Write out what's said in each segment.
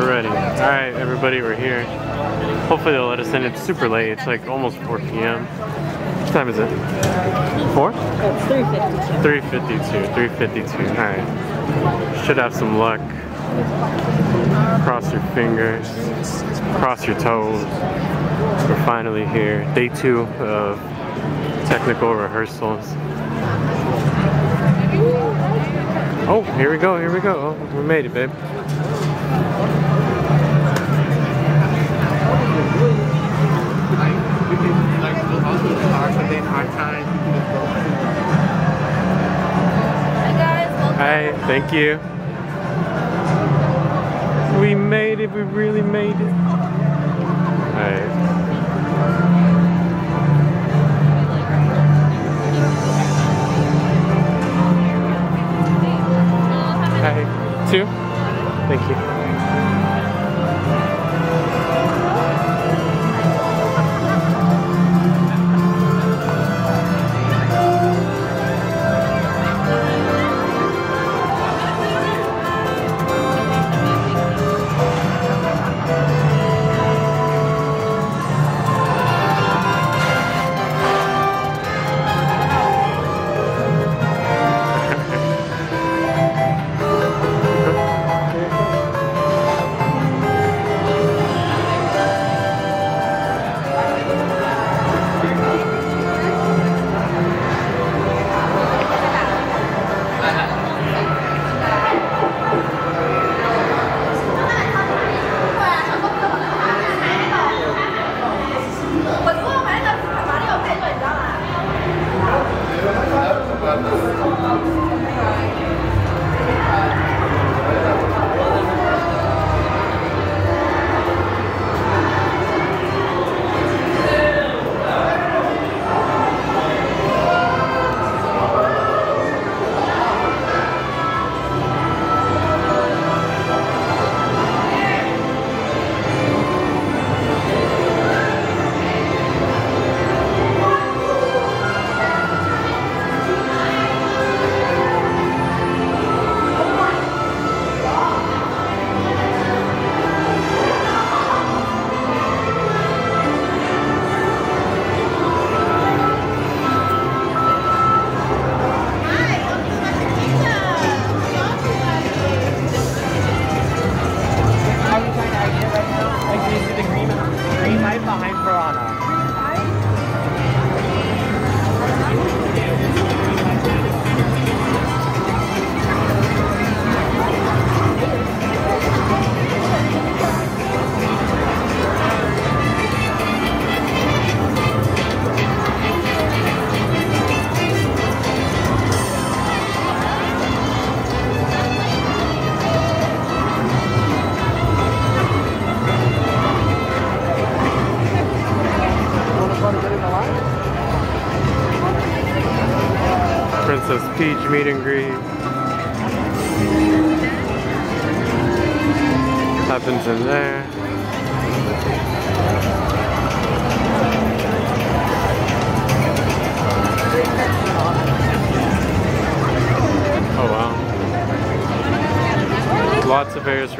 we're ready. Alright, everybody, we're here. Hopefully they'll let us in. It's super late. It's like almost 4 p.m. What time is it? 4? It's 352. 352. 352. Alright. Should have some luck. Cross your fingers. Cross your toes. We're finally here. Day two of technical rehearsals. Oh, here we go, here we go. Oh, we made it, babe. Hi guys, welcome. Hi, thank you. We made it, we really made it. Alright. Hi. Two? Thank you.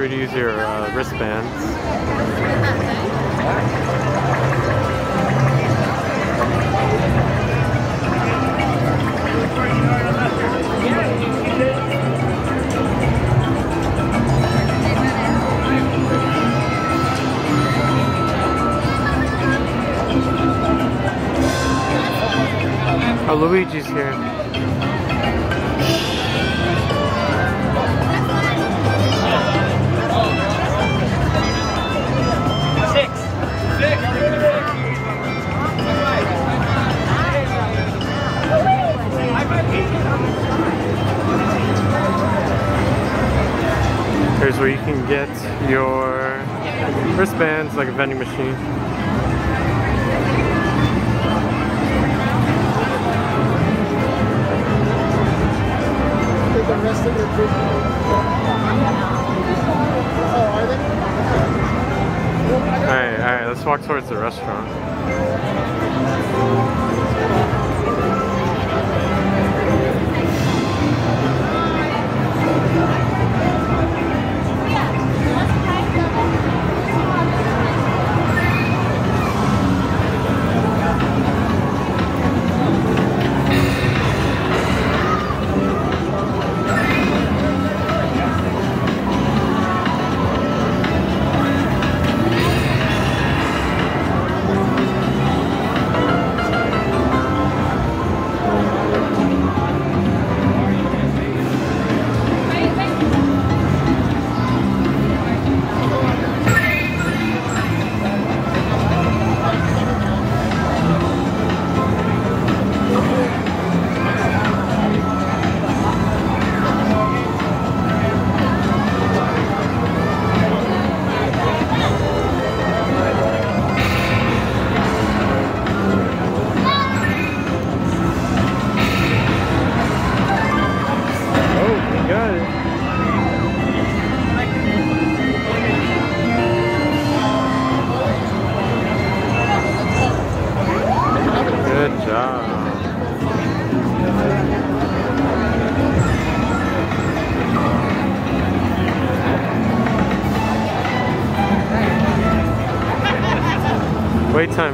You to use your uh, wristbands. Oh, Luigi's here.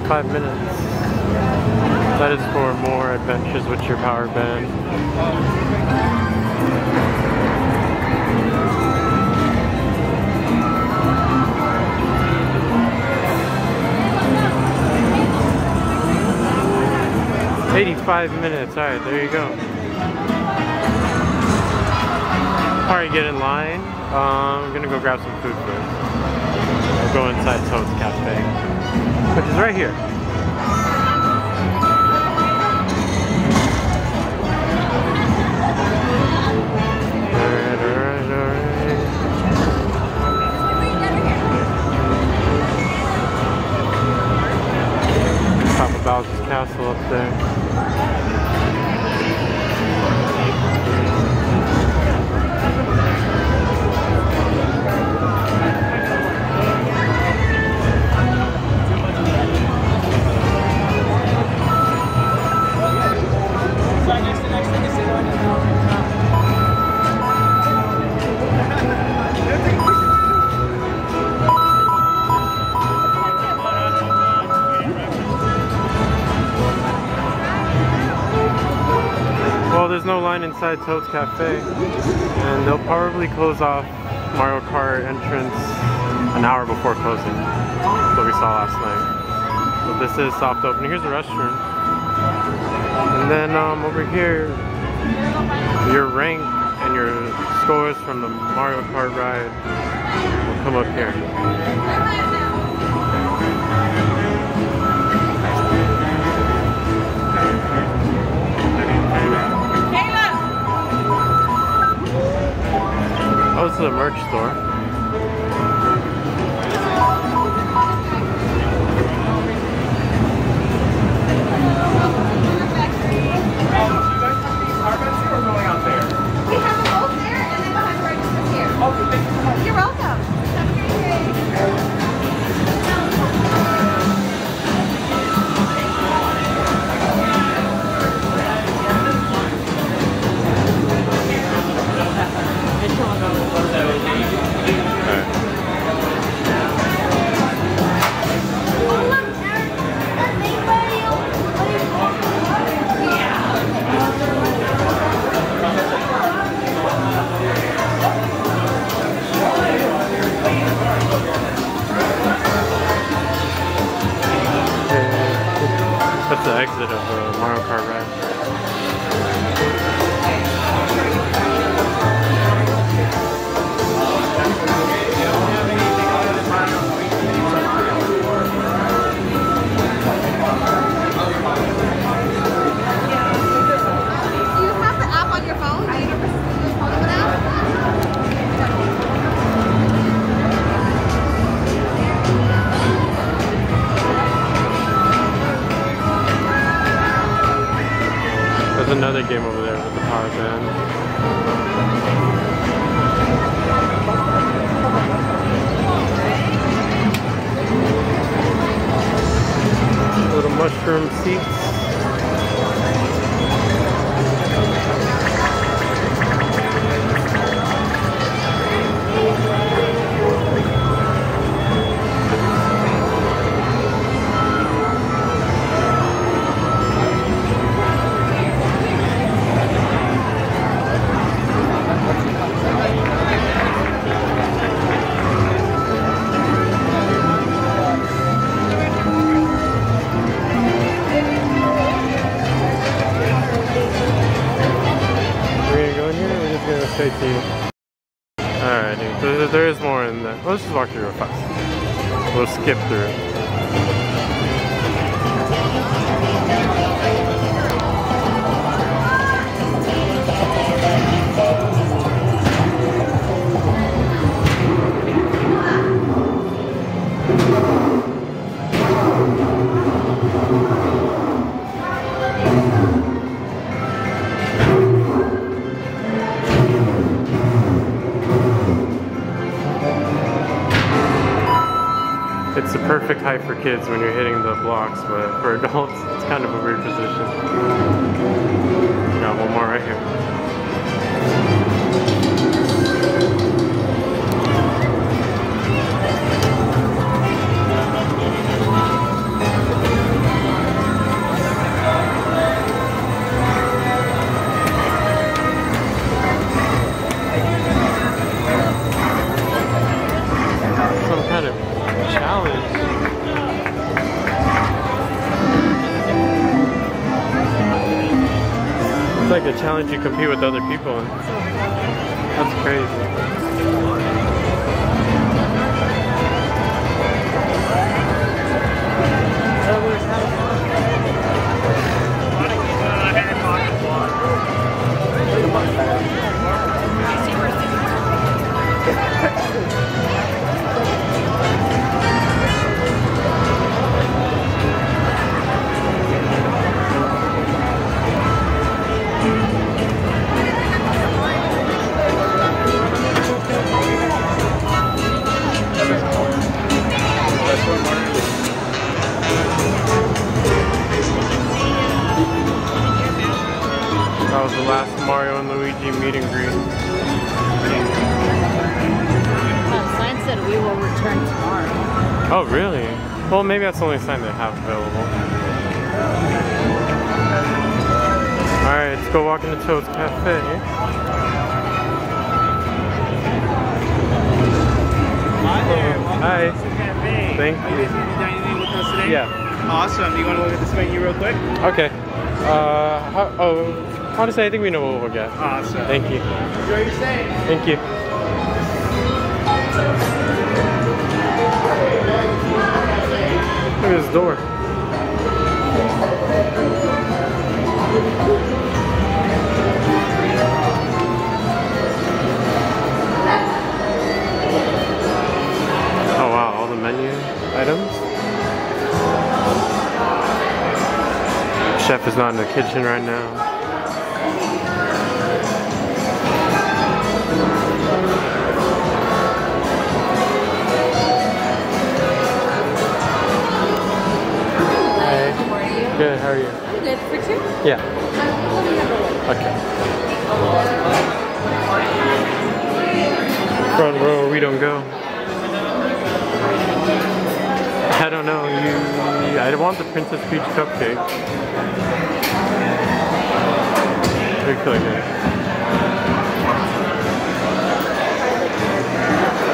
Five minutes. That is for more adventures with your power band. Eighty-five minutes. All right, there you go. Alright, get in line. Um, I'm gonna go grab some food first. We'll go inside Toad's Cafe, which is right here. Alright. Papa Bowser's castle up there. There's no line inside Toad's Cafe, and they'll probably close off Mario Kart entrance an hour before closing. What we saw last night. So this is soft opening. Here's the restroom, and then um, over here, your rank and your scores from the Mario Kart ride will come up here. Then behind the register here. You're welcome. That's the exit of the Mario Kart ride. There's another game over there with the power band. Little mushroom seats. To you? Alrighty, there, there is more in there. Let's just walk through real fast. We'll skip through. For kids when you're hitting the blocks, but for adults, it's kind of a weird position. Got one more right here. Like a challenge you compete with other people in. That's crazy. That was the last Mario and Luigi meet and greet. Uh, sign said we will return tomorrow. Oh, really? Well, maybe that's the only sign they have available. Alright, let's go walk into Toad's Cafe. Hi there. Welcome Hi. cafe. Thank Are you. you guys going to be dining with us today? Yeah. Awesome. Do you want to look at this menu real quick? Okay. Uh, how, oh, honestly, I think we know what we'll get. Awesome. Thank you. Enjoy your stay. Thank you. Look at this door. Oh wow, all the menu items. Chef is not in the kitchen right now. Good, how are you? I'm good for two. Yeah. Let me have a look. Okay. Front row, we don't go. I don't know. You, I want the Princess Peach cupcake. Could. Yeah.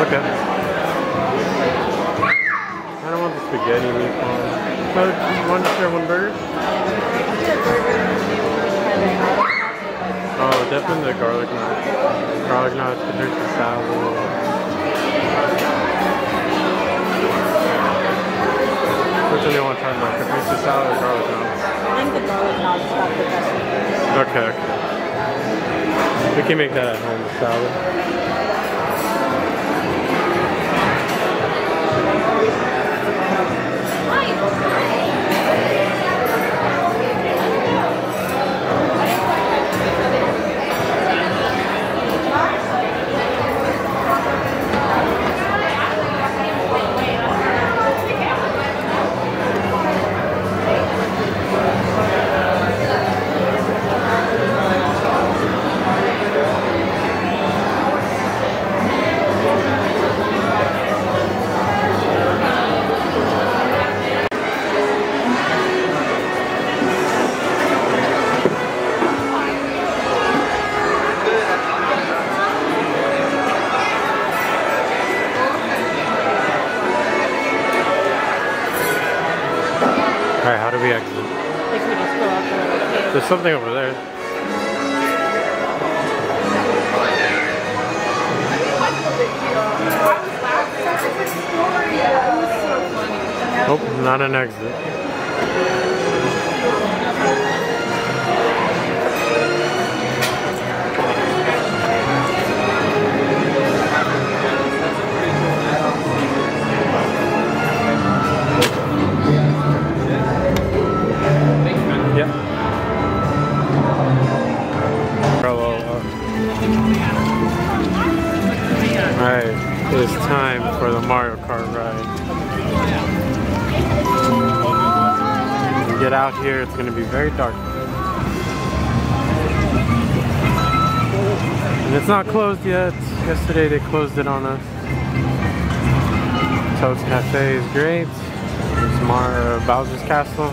Okay. I don't want the spaghetti meatball. Oh, you want to share one burger? Oh, definitely the garlic knots. Garlic knots, potato salad. Which one do you want to try more? Caprese salad or garlic knots? I think the garlic knots got the best. Okay, okay. We can make that at home, the salad. います。Something over there. Nope, not an exit. It is time for the Mario Kart ride. Get out here, it's going to be very dark. And it's not closed yet. Yesterday they closed it on us. Toad's Cafe is great. There's Mar Bowser's Castle.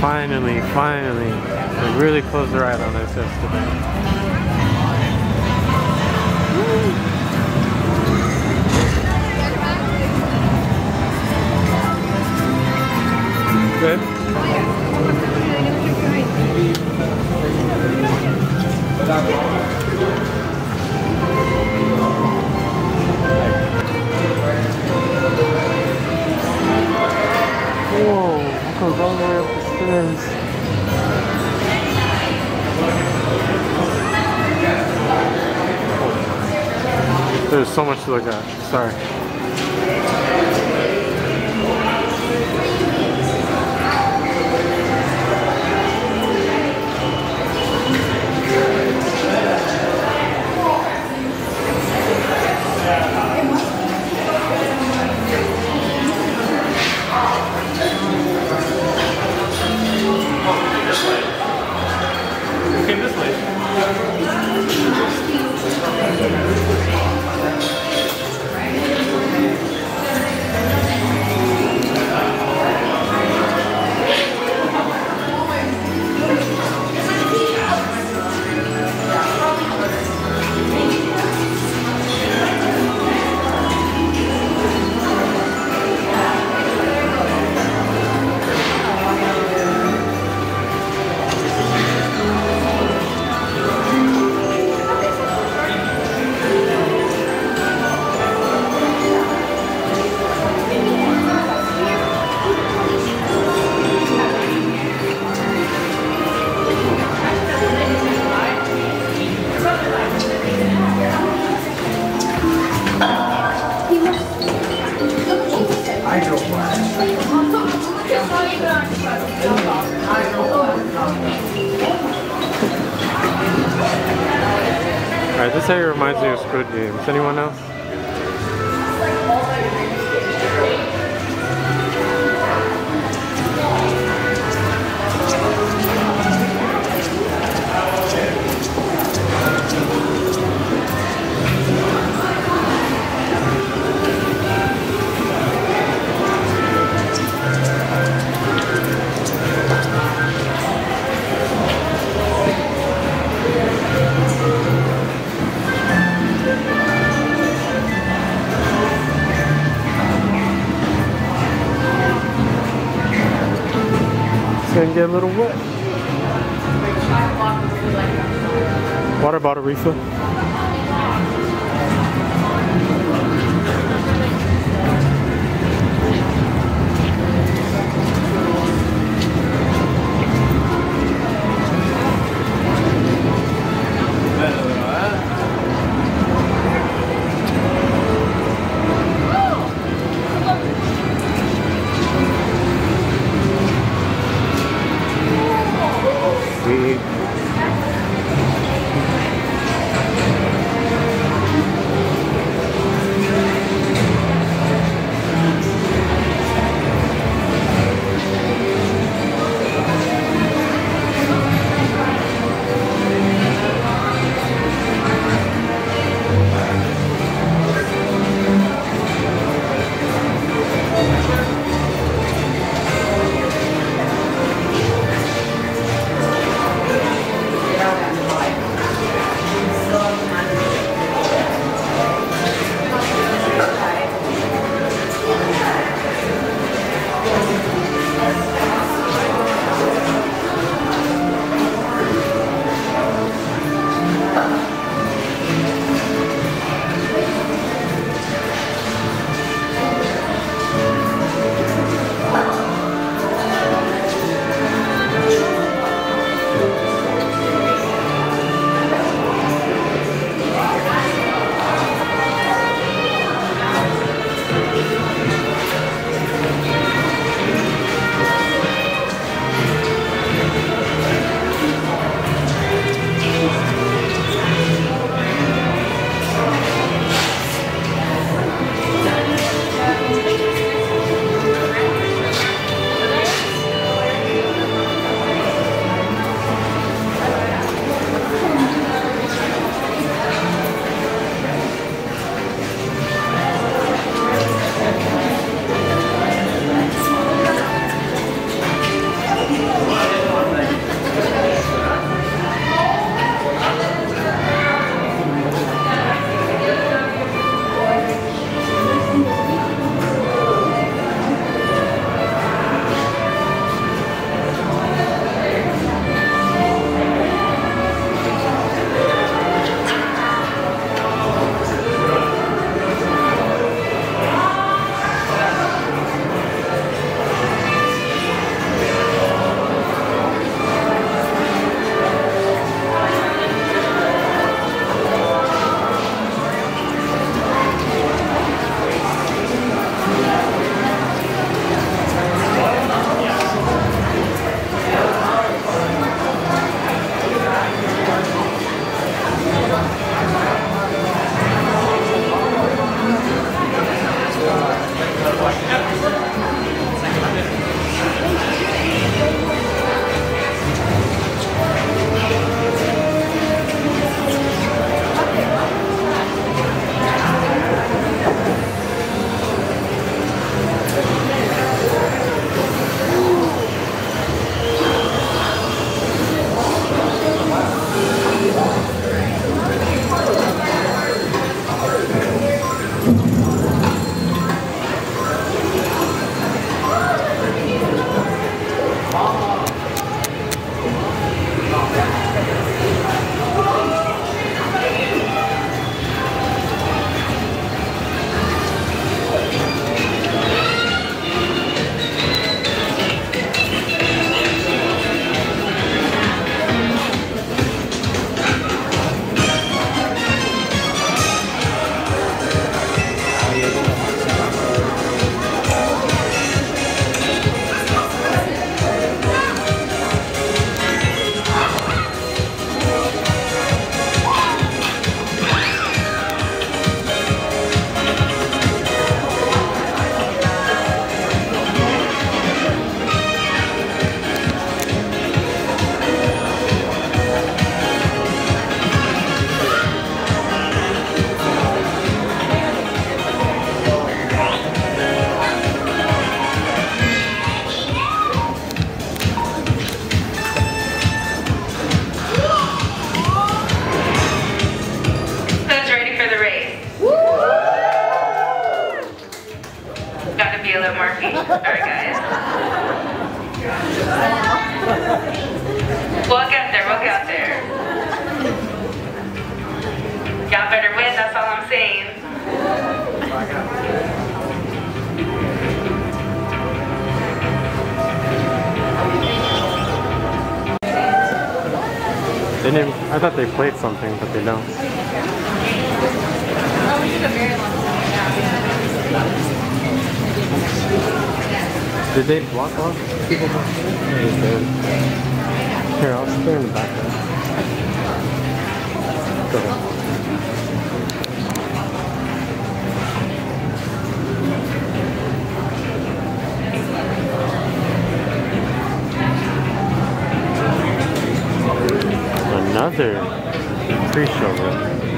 Finally, finally. They really closed the ride on us yesterday. good? Whoa, I goes all the way up the stairs. There's so much to look at. Sorry. Games. Anyone else? thought they played something, but they don't. Did they block off? people? Here, I'll stay in the background. another pre-show room.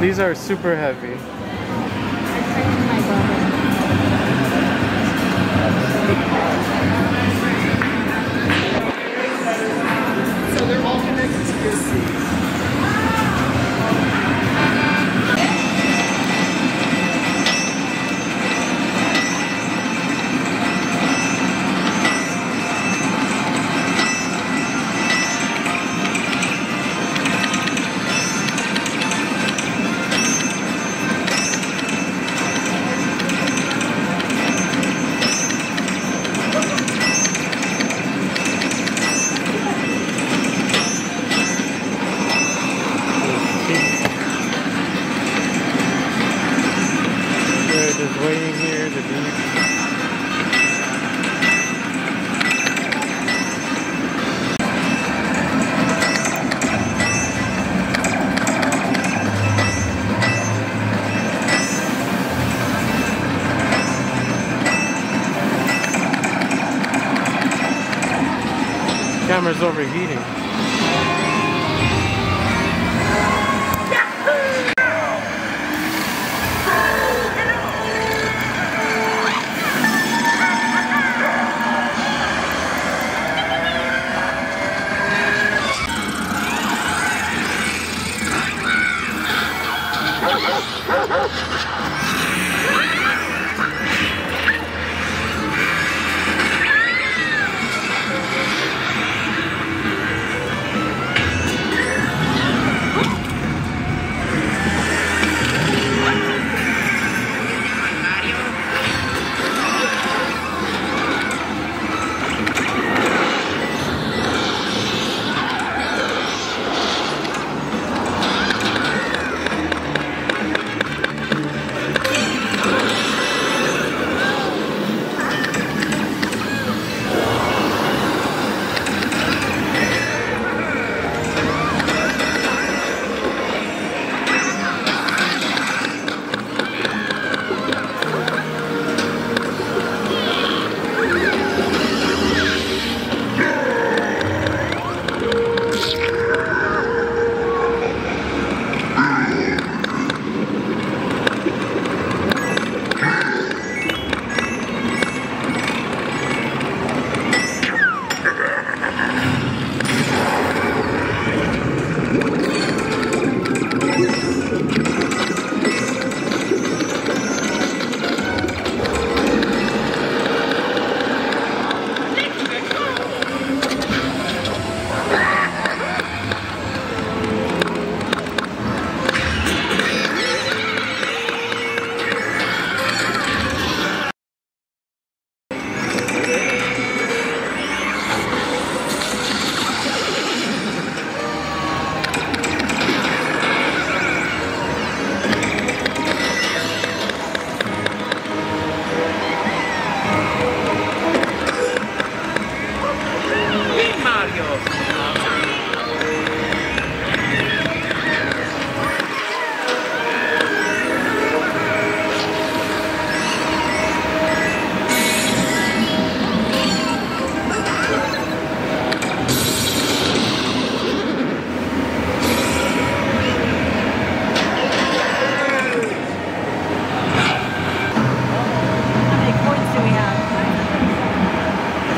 These are super heavy. So they're all connected to. Camera's overheating.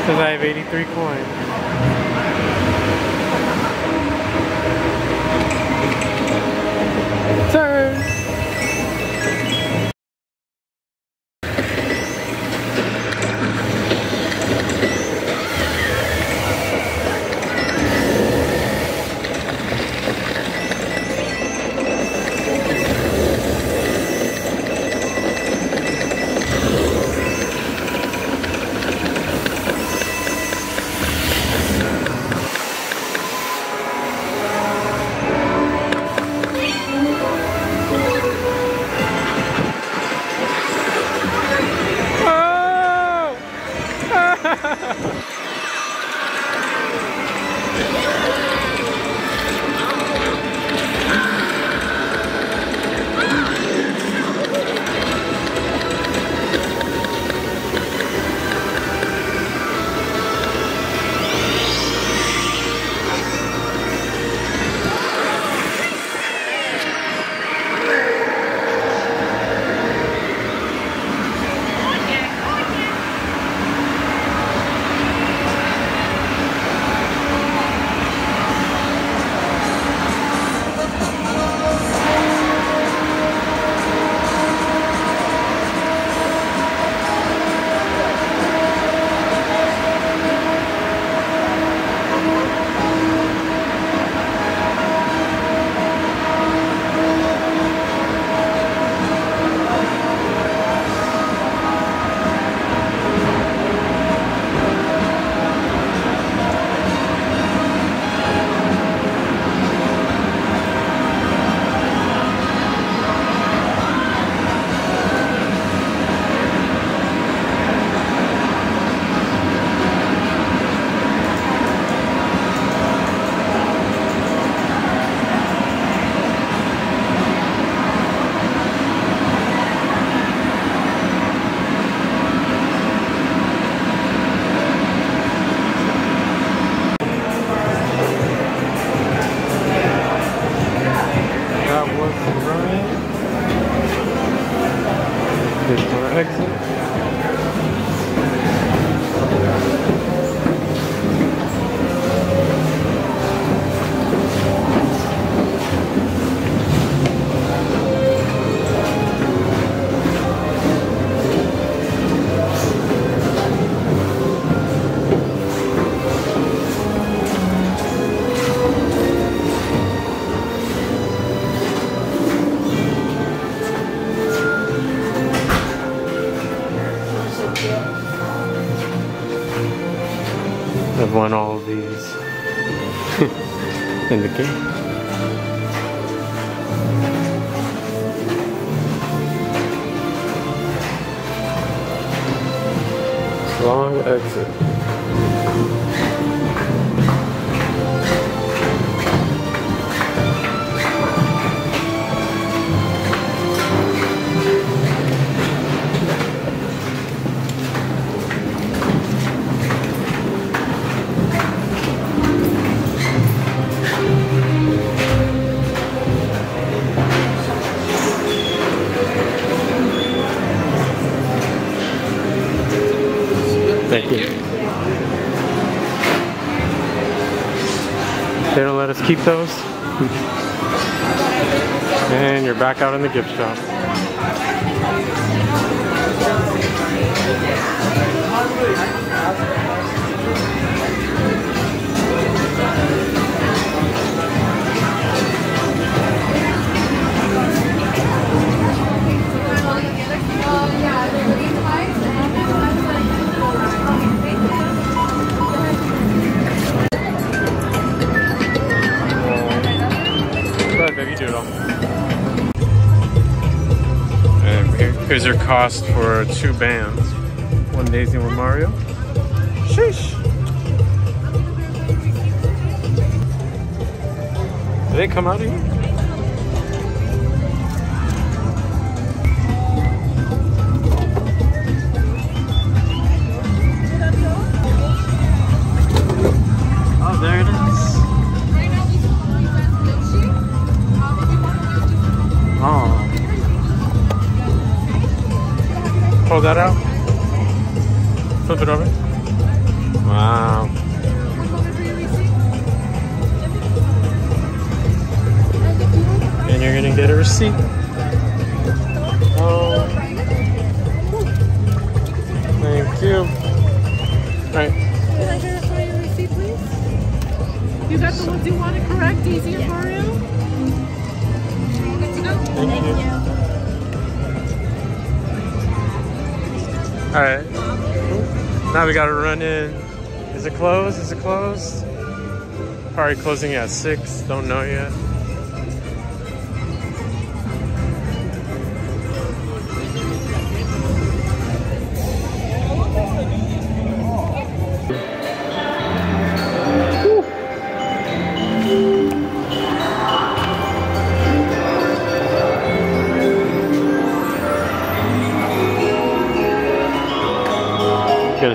Because I have 83 coins. Those. and you're back out in the gift shop. Go here's your cost for two bands. One Daisy, one Mario. Sheesh. Do they come out of here? Pull that out. Flip it over. Wow. And you're gonna get a receipt. We gotta run in. Is it closed? Is it closed? Probably closing at six. Don't know yet.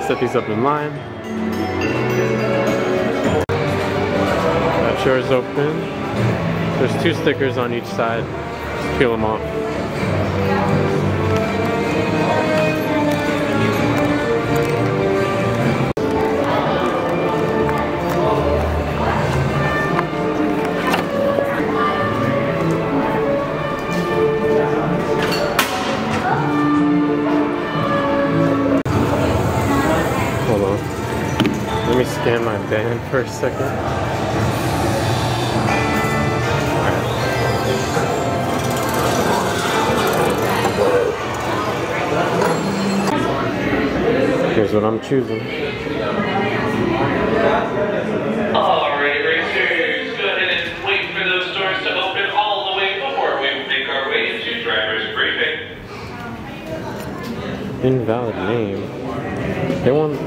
Set these up in line. That chair is open. There's two stickers on each side. Just peel them off. Scan my band for a second. Here's what I'm choosing. Alright, racers, go ahead and wait for those doors to open all the way before we make our way into driver's briefing. Invalid name. They want.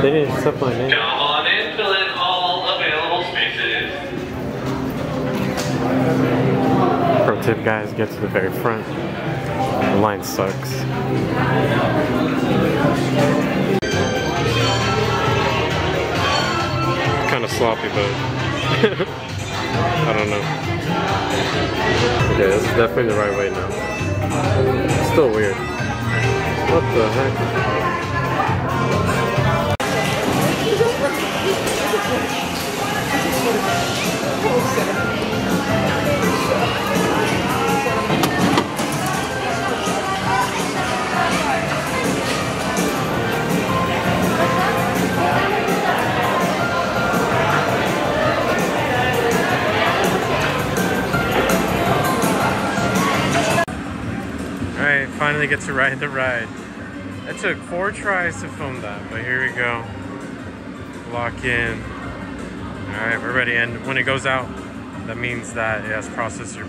They didn't accept my name. Come on in, fill in all available spaces. Pro tip, guys, get to the very front. The line sucks. Kind of sloppy, but I don't know. Okay, this is definitely the right way now. Still weird. What the heck? Finally get to ride the ride. It took four tries to film that, but here we go. lock in. All right, we're ready. And when it goes out, that means that it has processed your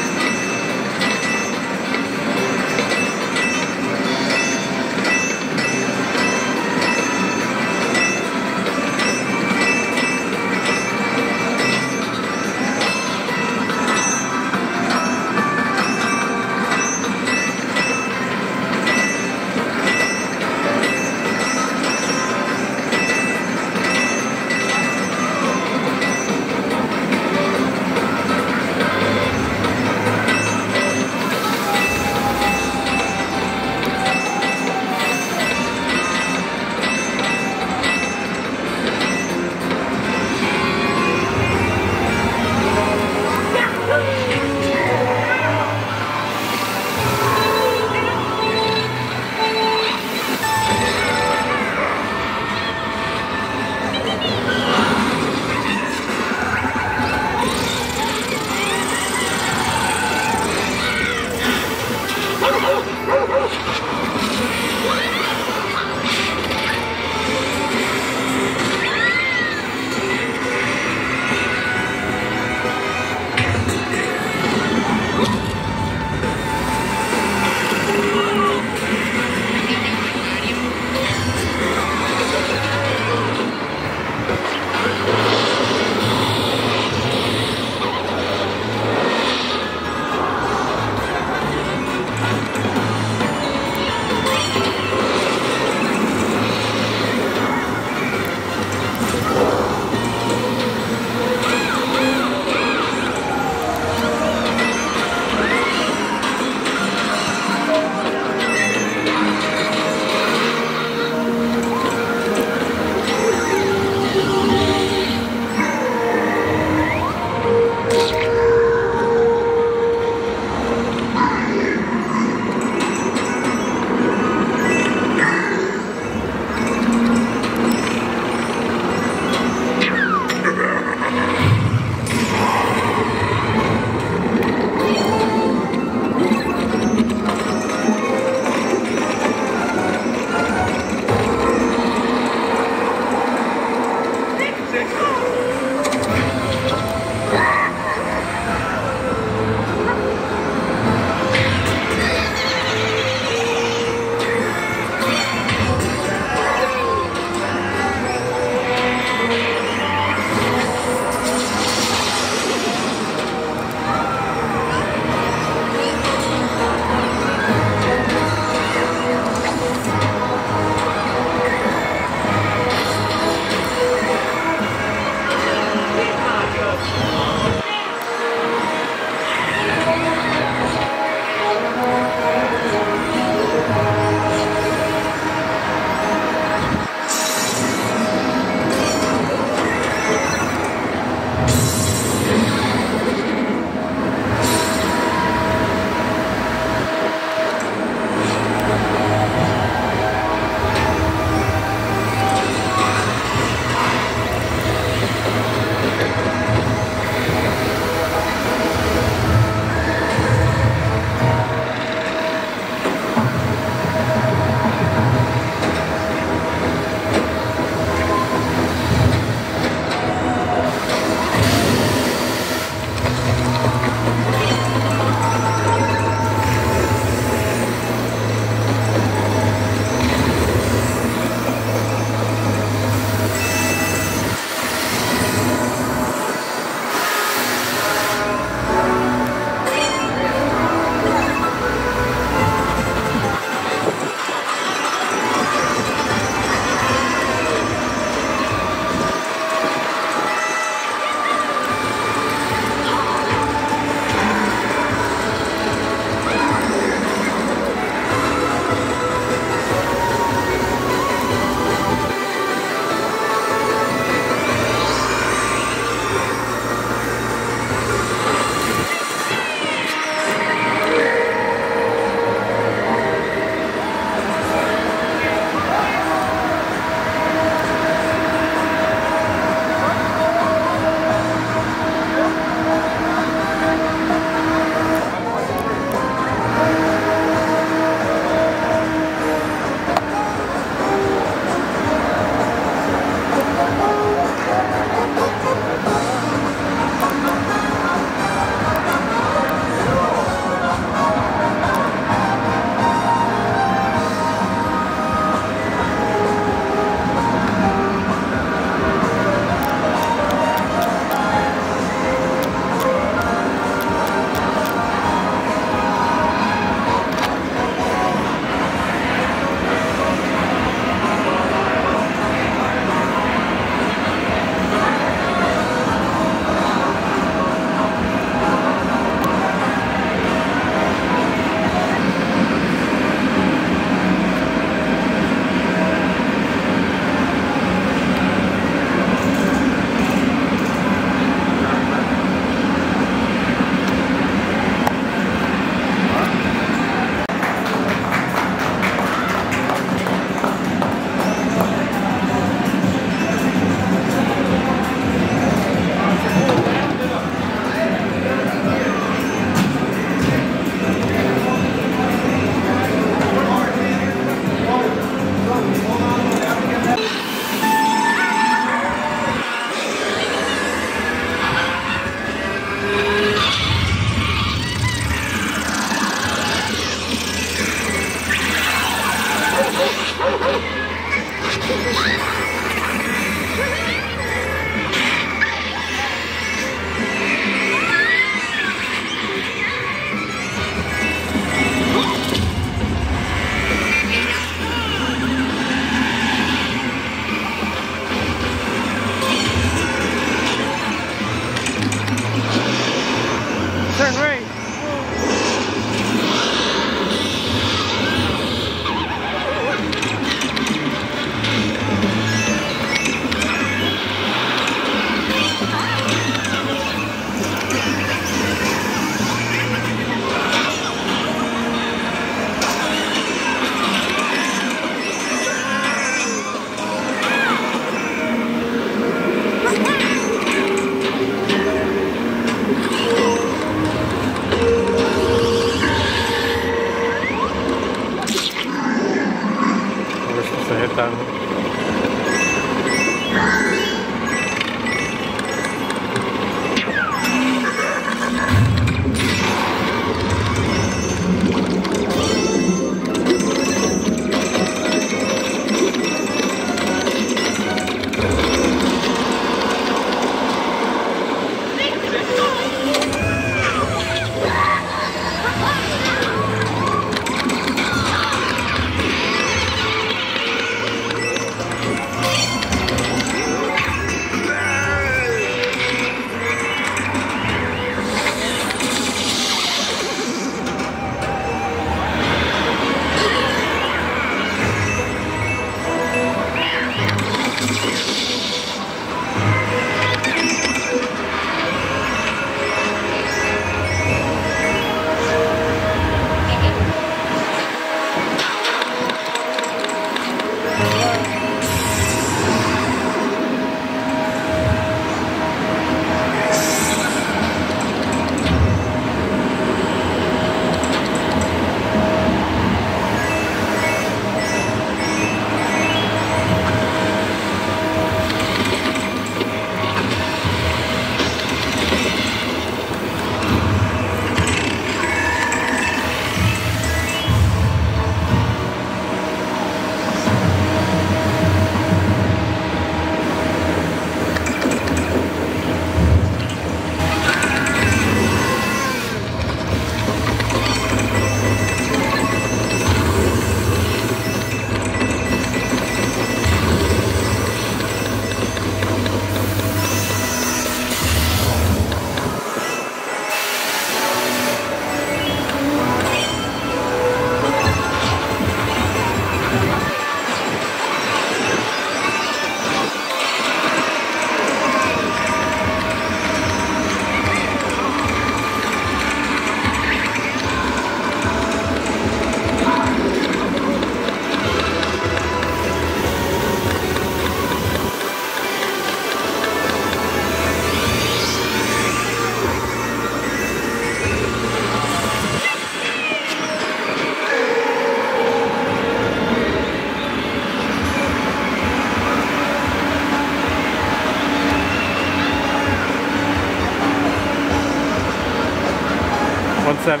70?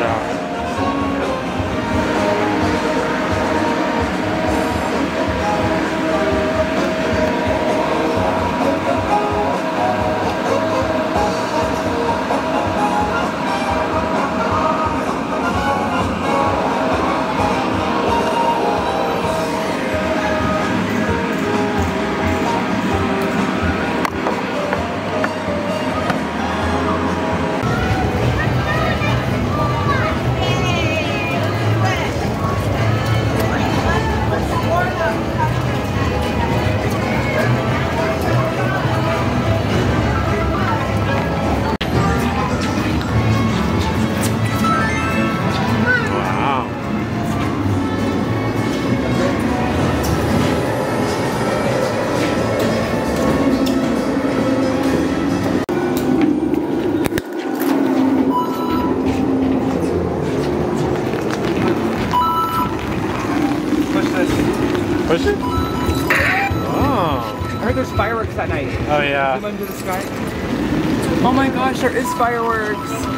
No. Night. Oh yeah. The sky. Oh my gosh, there is fireworks. That's so cute.